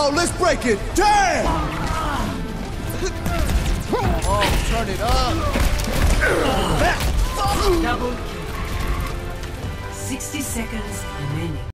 Oh, let's break it. Damn! Oh, turn it up. Double kill. 60 seconds remaining.